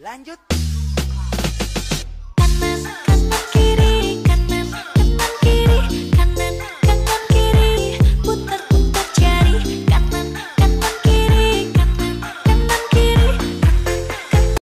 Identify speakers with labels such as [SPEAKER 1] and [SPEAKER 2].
[SPEAKER 1] Lanjut.